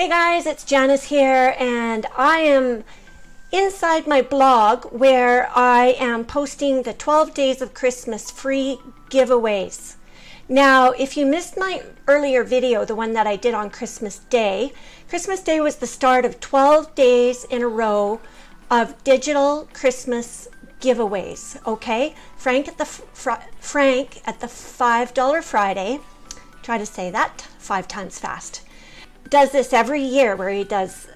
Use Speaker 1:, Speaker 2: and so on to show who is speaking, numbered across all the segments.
Speaker 1: Hey guys, it's Janice here, and I am inside my blog where I am posting the 12 Days of Christmas free giveaways. Now, if you missed my earlier video, the one that I did on Christmas Day, Christmas Day was the start of 12 days in a row of digital Christmas giveaways. Okay, Frank at the fr- Frank at the five dollar Friday. Try to say that five times fast does this every year where he does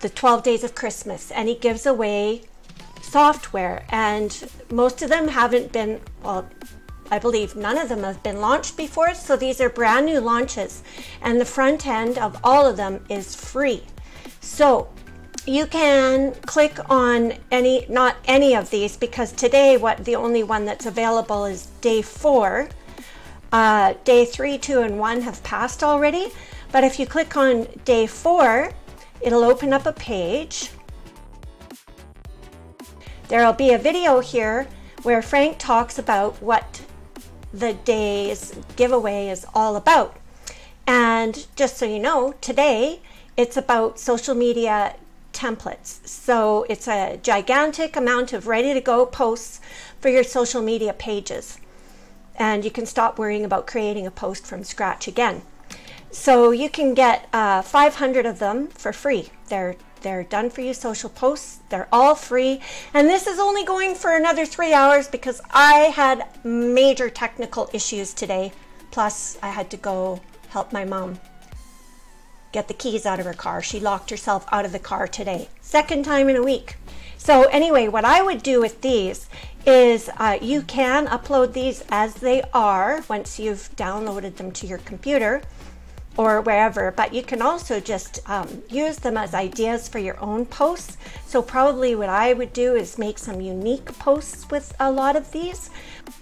Speaker 1: the 12 days of Christmas and he gives away software and most of them haven't been well I believe none of them have been launched before so these are brand new launches and the front end of all of them is free. So you can click on any not any of these because today what the only one that's available is day four. Uh, day three two and one have passed already but if you click on day four, it'll open up a page. There'll be a video here where Frank talks about what the day's giveaway is all about. And just so you know, today it's about social media templates. So it's a gigantic amount of ready to go posts for your social media pages. And you can stop worrying about creating a post from scratch again. So you can get uh, 500 of them for free. They're they're done for you social posts. They're all free. And this is only going for another three hours because I had major technical issues today. Plus, I had to go help my mom get the keys out of her car. She locked herself out of the car today. Second time in a week. So, anyway, what I would do with these is uh, you can upload these as they are once you've downloaded them to your computer or wherever, but you can also just um, use them as ideas for your own posts. So, probably what I would do is make some unique posts with a lot of these.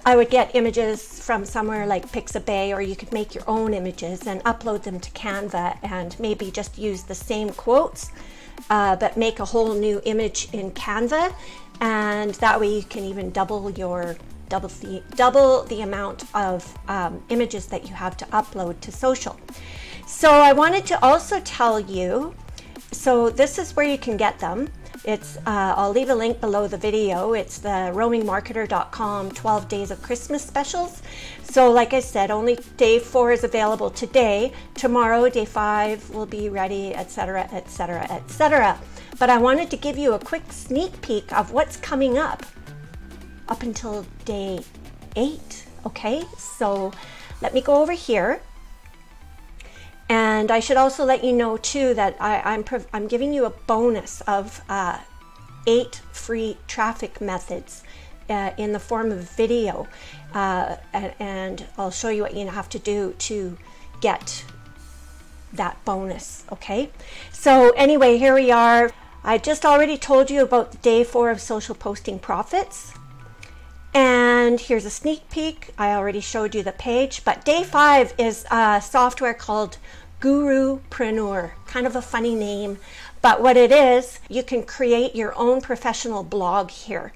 Speaker 1: I would get images from somewhere like Pixabay, or you could make your own images and upload them to Canva and maybe just use the same quotes, uh, but make a whole new image in Canva. And that way you can even double your double the double the amount of um, images that you have to upload to social. So I wanted to also tell you, so this is where you can get them. It's uh, I'll leave a link below the video. It's the roamingmarketer.com 12 days of Christmas specials. So like I said, only day 4 is available today. Tomorrow day 5 will be ready, etc., etc., etc. But I wanted to give you a quick sneak peek of what's coming up up until day 8, okay? So let me go over here and I should also let you know too that I, am I'm, I'm giving you a bonus of uh, eight free traffic methods uh, in the form of video, uh, and, and, I'll show you what you have to do to get that bonus. Okay, so anyway, here we are. I just already told you about day four of social posting profits. And here's a sneak peek. I already showed you the page, but day five is a software called Gurupreneur. Kind of a funny name, but what it is, you can create your own professional blog here.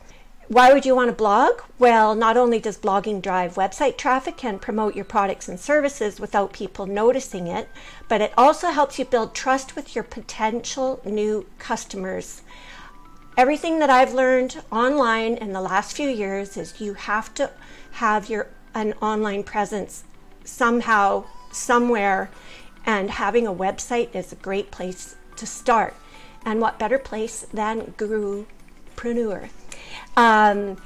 Speaker 1: Why would you want a blog? Well, not only does blogging drive website traffic and promote your products and services without people noticing it, but it also helps you build trust with your potential new customers. Everything that I've learned online in the last few years is you have to have your an online presence somehow, somewhere, and having a website is a great place to start. And what better place than Gurupreneur? Um,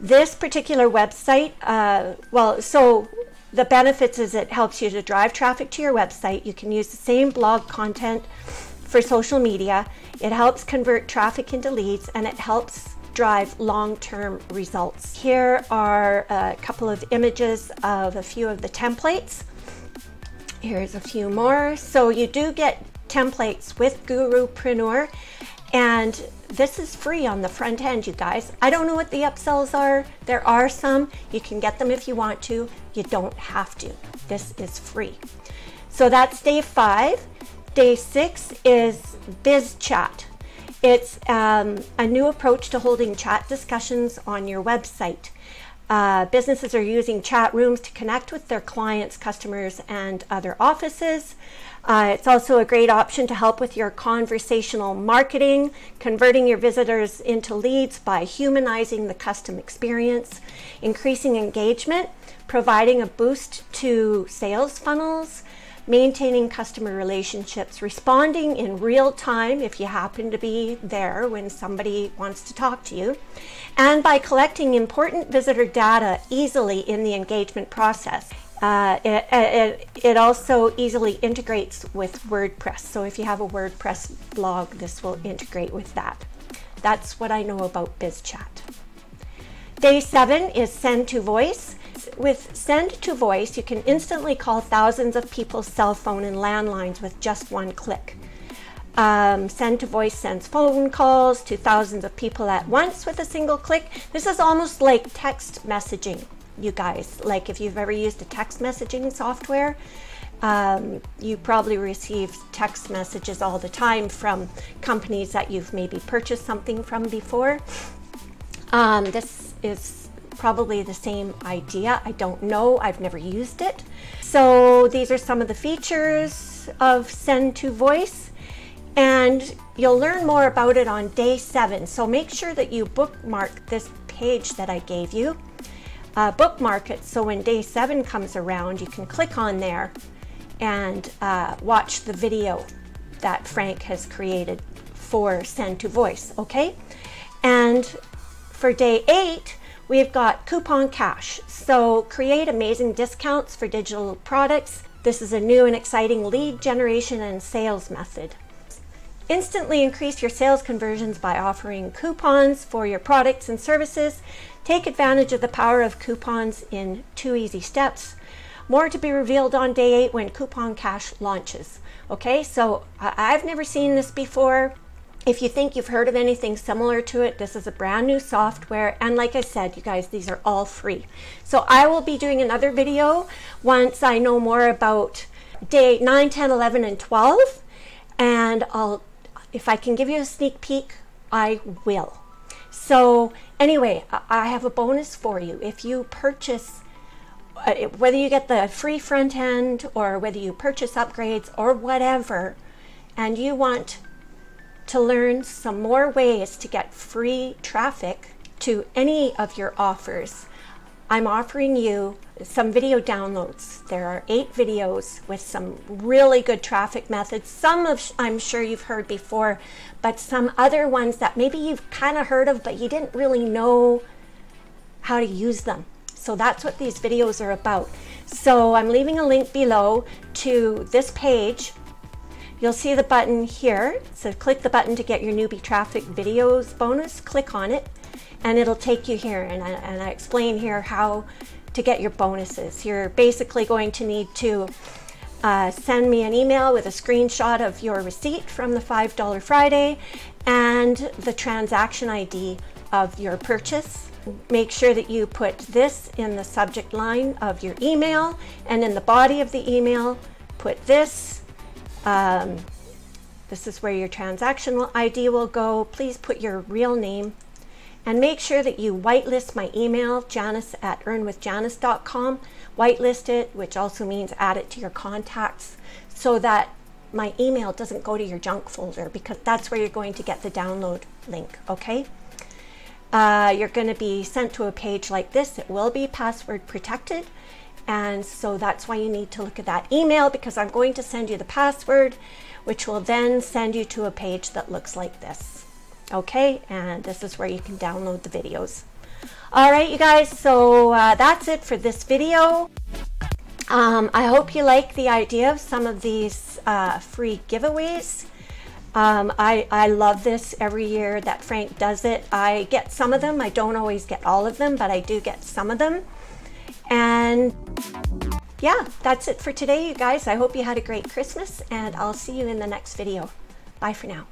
Speaker 1: this particular website, uh, well, so the benefits is it helps you to drive traffic to your website. You can use the same blog content for social media. It helps convert traffic into leads and it helps drive long term results. Here are a couple of images of a few of the templates. Here's a few more. So you do get templates with Gurupreneur and this is free on the front end, you guys. I don't know what the upsells are. There are some. You can get them if you want to. You don't have to. This is free. So that's day five. Day six is Biz Chat. It's um, a new approach to holding chat discussions on your website. Uh, businesses are using chat rooms to connect with their clients, customers, and other offices. Uh, it's also a great option to help with your conversational marketing, converting your visitors into leads by humanizing the custom experience, increasing engagement, providing a boost to sales funnels, maintaining customer relationships, responding in real time if you happen to be there when somebody wants to talk to you, and by collecting important visitor data easily in the engagement process. Uh, it, it, it, also easily integrates with WordPress. So if you have a WordPress blog, this will integrate with that. That's what I know about BizChat. Day seven is send to voice. With send to voice, you can instantly call thousands of people's cell phone and landlines with just one click. Um, send to voice sends phone calls to thousands of people at once with a single click. This is almost like text messaging, you guys. Like if you've ever used a text messaging software, um, you probably receive text messages all the time from companies that you've maybe purchased something from before. Um, this is probably the same idea. I don't know. I've never used it. So these are some of the features of Send to Voice. And you'll learn more about it on day seven. So make sure that you bookmark this page that I gave you. Uh, bookmark it so when day seven comes around, you can click on there and uh, watch the video that Frank has created for Send to Voice, okay? And for day eight, we've got coupon cash. So create amazing discounts for digital products. This is a new and exciting lead generation and sales method. Instantly increase your sales conversions by offering coupons for your products and services. Take advantage of the power of coupons in two easy steps. More to be revealed on day eight when Coupon Cash launches. Okay, so I've never seen this before. If you think you've heard of anything similar to it, this is a brand new software. And like I said, you guys, these are all free. So I will be doing another video once I know more about day 9, 10, 11, and 12. And I'll, if I can give you a sneak peek, I will. So anyway, I have a bonus for you. If you purchase uh, whether you get the free front end or whether you purchase upgrades or whatever, and you want to learn some more ways to get free traffic to any of your offers, I'm offering you some video downloads. There are eight videos with some really good traffic methods. Some of I'm sure you've heard before, but some other ones that maybe you've kind of heard of, but you didn't really know how to use them. So that's what these videos are about. So I'm leaving a link below to this page You'll see the button here. So click the button to get your newbie traffic videos bonus. Click on it and it'll take you here. And I, and I explain here how to get your bonuses. You're basically going to need to uh, send me an email with a screenshot of your receipt from the $5 Friday and the transaction ID of your purchase. Make sure that you put this in the subject line of your email and in the body of the email, put this um, this is where your transactional ID will go. Please put your real name and make sure that you whitelist my email, janice at earnwithjanice.com. Whitelist it, which also means add it to your contacts so that my email doesn't go to your junk folder because that's where you're going to get the download link, okay? Uh, you're going to be sent to a page like this. It will be password protected. And so that's why you need to look at that email because I'm going to send you the password, which will then send you to a page that looks like this. Okay, and this is where you can download the videos. All right, you guys, so uh, that's it for this video. Um, I hope you like the idea of some of these uh, free giveaways. Um, I, I love this every year that Frank does it. I get some of them. I don't always get all of them, but I do get some of them. And yeah, that's it for today, you guys. I hope you had a great Christmas, and I'll see you in the next video. Bye for now.